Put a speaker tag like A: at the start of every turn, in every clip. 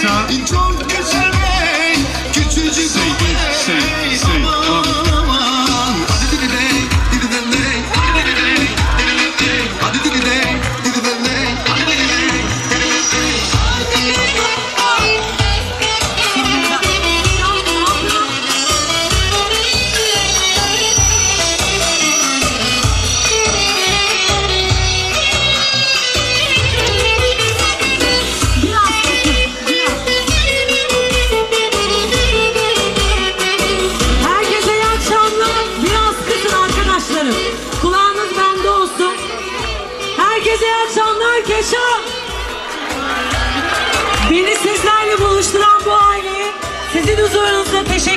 A: Enjoy. nous aurons empêché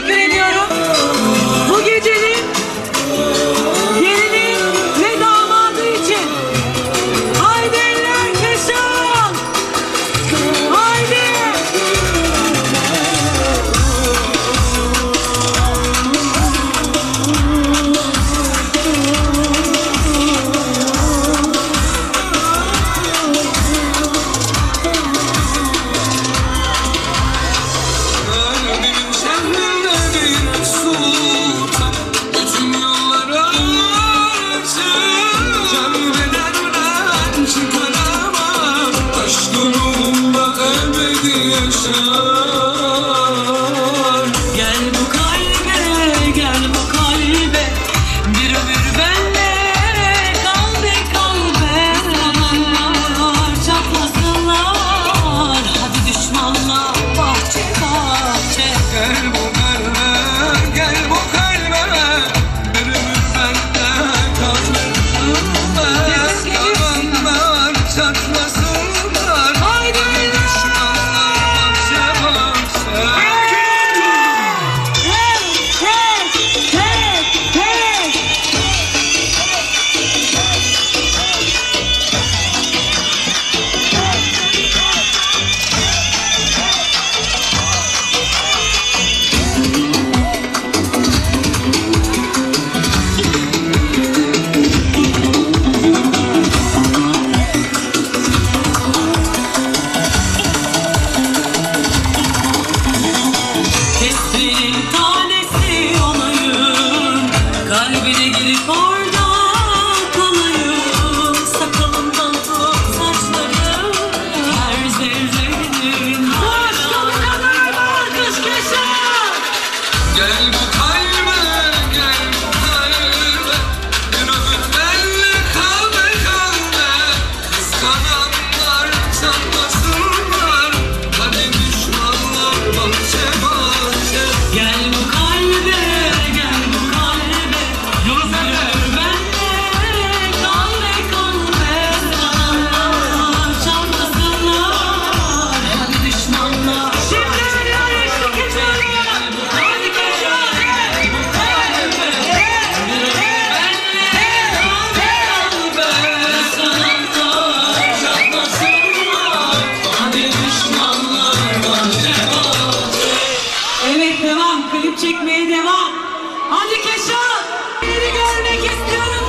A: Çekmeye devam. Hadi Keşan. Beni görmek istiyorum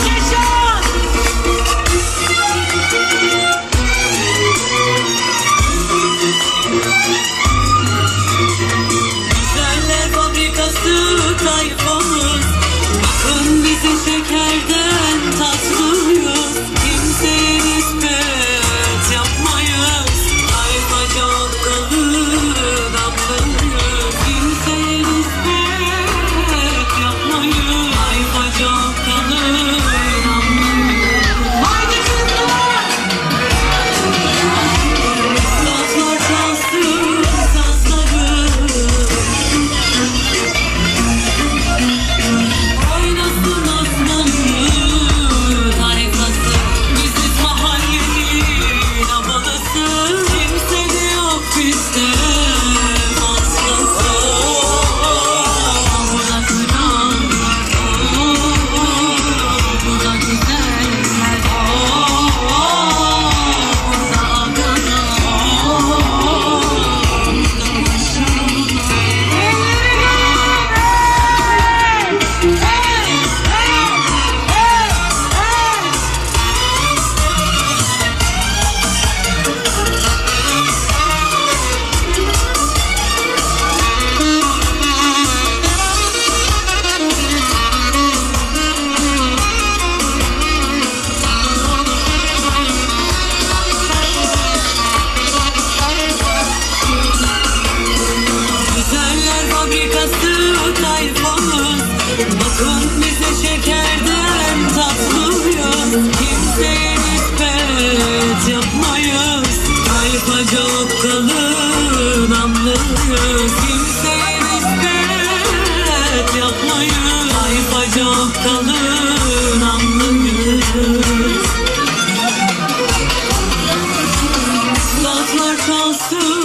A: kalsın.